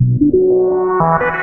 Thank you.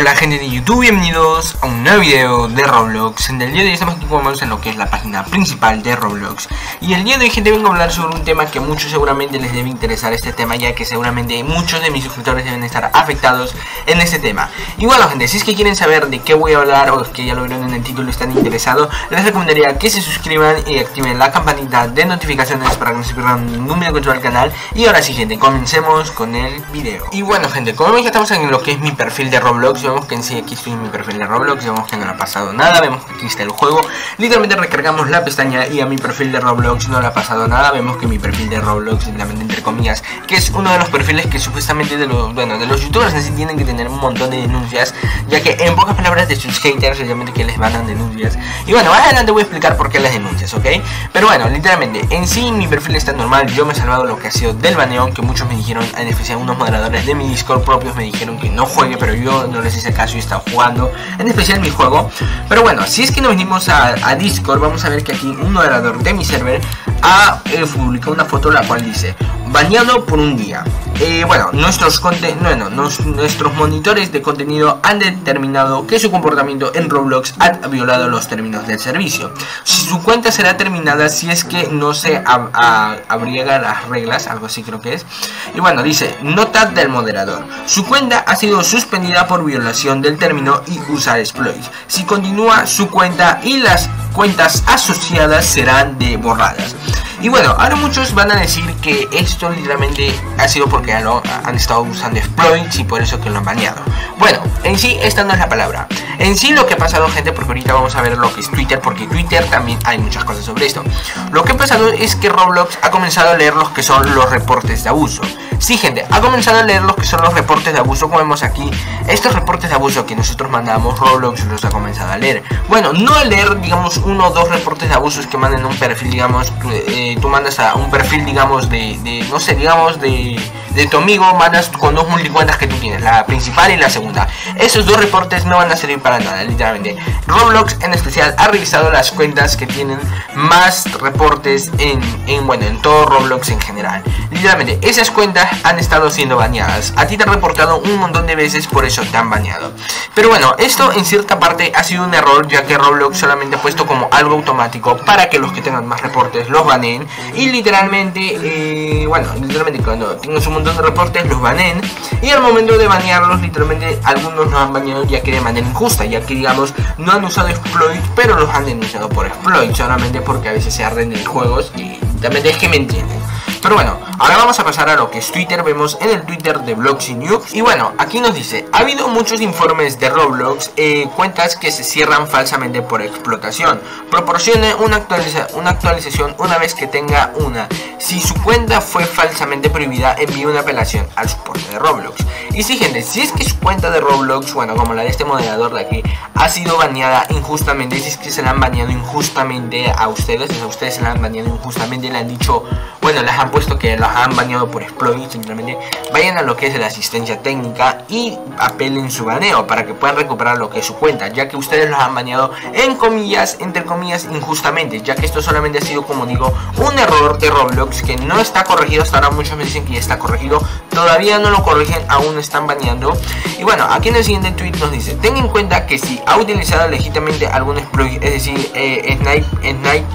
Hola gente de YouTube, bienvenidos a un nuevo video de Roblox. En el día de hoy estamos aquí como vemos en lo que es la página principal de Roblox. Y el día de hoy gente vengo a hablar sobre un tema que muchos seguramente les debe interesar este tema Ya que seguramente muchos de mis suscriptores deben estar afectados en este tema. Y bueno gente, si es que quieren saber de qué voy a hablar o que ya lo vieron en el título y están interesados Les recomendaría que se suscriban y activen la campanita de notificaciones para que no se pierdan ningún video suba al canal. Y ahora sí gente, comencemos con el video. Y bueno gente, como ven ya estamos en lo que es mi perfil de Roblox vemos que en sí aquí estoy en mi perfil de Roblox, vemos que no le ha pasado nada, vemos que aquí está el juego, literalmente recargamos la pestaña y a mi perfil de Roblox no le ha pasado nada, vemos que mi perfil de Roblox, literalmente entre comillas, que es uno de los perfiles que supuestamente de los, bueno, de los youtubers en sí tienen que tener un montón de denuncias, ya que en pocas palabras de sus haters, literalmente que les mandan denuncias, y bueno, más adelante voy a explicar por qué las denuncias, ¿ok? Pero bueno, literalmente, en sí mi perfil está normal, yo me he salvado lo que ha sido del baneón, que muchos me dijeron, en especial unos moderadores de mi Discord propios me dijeron que no juegue, pero yo no les hice caso y estaba jugando, en especial mi juego. Pero bueno, si es que nos venimos a, Discord, vamos a ver que aquí un moderador de mi server ha eh, publicado una foto la cual dice bañado por un día. Eh, bueno, nuestros, bueno, nuestros monitores de contenido han determinado que su comportamiento en Roblox ha violado los términos del servicio. Su cuenta será terminada si es que no se abriega las reglas, algo así creo que es. Y bueno, dice, nota del moderador. Su cuenta ha sido suspendida por violación del término y usar exploits. Si continúa su cuenta y las cuentas asociadas serán de borradas. Y bueno, ahora muchos van a decir que esto literalmente ha sido porque han estado usando exploits y por eso que lo han baneado. Bueno, en sí esta no es la palabra. En sí lo que ha pasado gente, porque ahorita vamos a ver lo que es Twitter, porque Twitter también hay muchas cosas sobre esto. Lo que ha pasado es que Roblox ha comenzado a leer los que son los reportes de abuso. Sí, gente, ha comenzado a leer los que son los reportes de abuso, como vemos aquí. Estos reportes de abuso que nosotros mandamos, Roblox los ha comenzado a leer. Bueno, no a leer, digamos, uno o dos reportes de abusos que manden un perfil, digamos, eh, tú mandas a un perfil, digamos, de, de no sé, digamos, de de tu amigo mandas con dos multicuentas que tú tienes, la principal y la segunda. Esos dos reportes no van a servir para nada, literalmente. Roblox en especial ha revisado las cuentas que tienen más reportes en, en bueno, en todo Roblox en general. Literalmente, esas cuentas han estado siendo bañadas. A ti te han reportado un montón de veces, por eso te han bañado. Pero bueno, esto en cierta parte ha sido un error, ya que Roblox solamente ha puesto como algo automático para que los que tengan más reportes los baneen. Y literalmente, eh, bueno, literalmente cuando tienes un montón de reportes los banen y al momento de banearlos literalmente algunos los han baneado ya que de manera injusta ya que digamos no han usado exploits pero los han denunciado por exploits solamente porque a veces se arden en juegos y también es que me entienden pero bueno, ahora vamos a pasar a lo que es Twitter, vemos en el Twitter de Bloxy News. Y bueno, aquí nos dice, ha habido muchos informes de Roblox, eh, cuentas que se cierran falsamente por explotación. Proporcione una, actualiza una actualización una vez que tenga una. Si su cuenta fue falsamente prohibida, envíe una apelación al soporte de Roblox. Y sí, gente, si es que su cuenta de Roblox, bueno, como la de este moderador de aquí, ha sido baneada injustamente, si es que se la han baneado injustamente a ustedes, a ustedes se la han baneado injustamente, le han dicho, bueno, les han puesto que los han bañado por exploit, simplemente vayan a lo que es la asistencia técnica y apelen su baneo para que puedan recuperar lo que es su cuenta, ya que ustedes los han bañado en comillas, entre comillas, injustamente, ya que esto solamente ha sido, como digo, un error de Roblox que no está corregido, hasta ahora muchos me dicen que ya está corregido, todavía no lo corrigen, aún están bañando. Y bueno, aquí en el siguiente tweet nos dice, ten en cuenta que si ha utilizado legítimamente algún exploit, es decir, eh,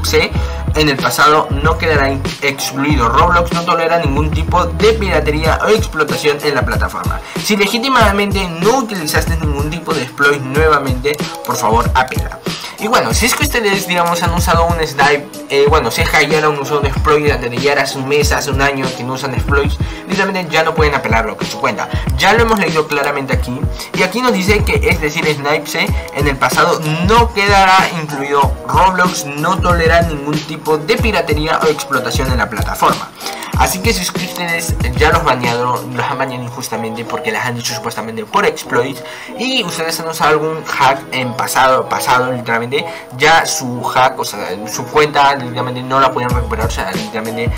C, en el pasado no quedará excluido. Roblox no tolera ningún tipo de piratería o explotación en la plataforma. Si legítimamente no utilizaste ningún tipo de exploit nuevamente, por favor apela. Y bueno, si es que ustedes, digamos, han usado un snipe, eh, bueno, si es que ayer han usado un exploit desde ya hace un mes, hace un año que no usan exploits, literalmente ya no pueden apelar lo que su cuenta. Ya lo hemos leído claramente aquí. Y aquí nos dice que, es decir, Snipe en el pasado no quedará incluido. Roblox no tolera ningún tipo de piratería o explotación en la plataforma. Así que si ustedes ya los bañaron, los han bañado injustamente porque les han dicho supuestamente por exploits y ustedes han usado algún hack en pasado, pasado literalmente, ya su hack, o sea, su cuenta literalmente no la pueden recuperar, o sea, literalmente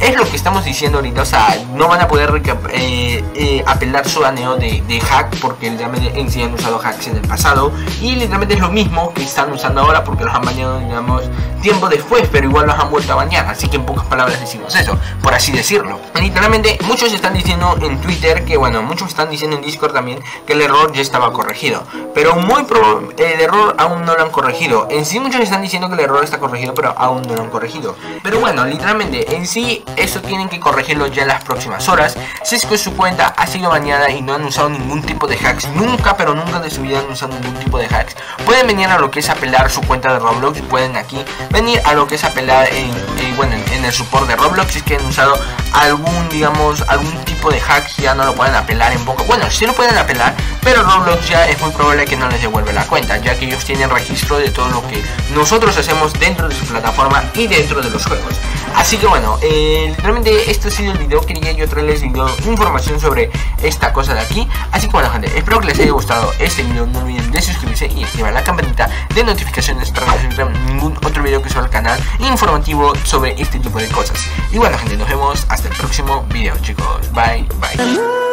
es lo que estamos diciendo ahorita, o sea, no van a poder eh, eh, apelar su baneo de, hack porque literalmente en sí han usado hacks en el pasado y literalmente es lo mismo que están usando ahora porque los han baneado, digamos, tiempo después, pero igual los han vuelto a bañar, así que en pocas palabras decimos eso, por así decirlo. Literalmente, muchos están diciendo en Twitter que, bueno, muchos están diciendo en Discord también que el error ya estaba corregido, pero muy pro el error aún no lo han corregido. En sí, muchos están diciendo que el error está corregido, pero aún no lo han corregido. Pero bueno, literalmente, en sí, eso tienen que corregirlo ya en las próximas horas. Si es que su cuenta ha sido bañada y no han usado ningún tipo de hacks, nunca, pero nunca de su vida han usado ningún tipo de hacks, pueden venir a lo que es apelar su cuenta de Roblox, pueden aquí venir a lo que es apelar en, bueno, en, el support de Roblox si es que han usado algún, digamos, algún tipo de hacks, ya no lo pueden apelar en poco. Bueno, sí lo pueden apelar, pero Roblox ya es muy probable que no les devuelva la cuenta, ya que ellos tienen registro de todo lo que nosotros hacemos dentro de su plataforma y dentro de los juegos. Así que bueno, eh, literalmente este ha sido el video, quería yo traerles video, información sobre esta cosa de aquí. Así que bueno gente, espero que les haya gustado este video, no olviden de suscribirse y activar la campanita de notificaciones para no perder ningún otro video que suba al canal informativo sobre este tipo de cosas. Y bueno gente, nos vemos hasta el próximo video chicos, bye bye.